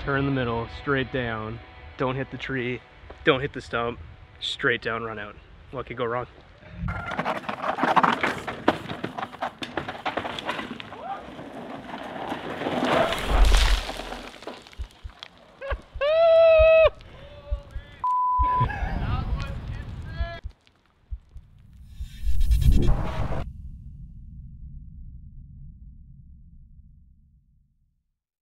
turn in the middle, straight down, don't hit the tree, don't hit the stump, straight down, run out. What could go wrong?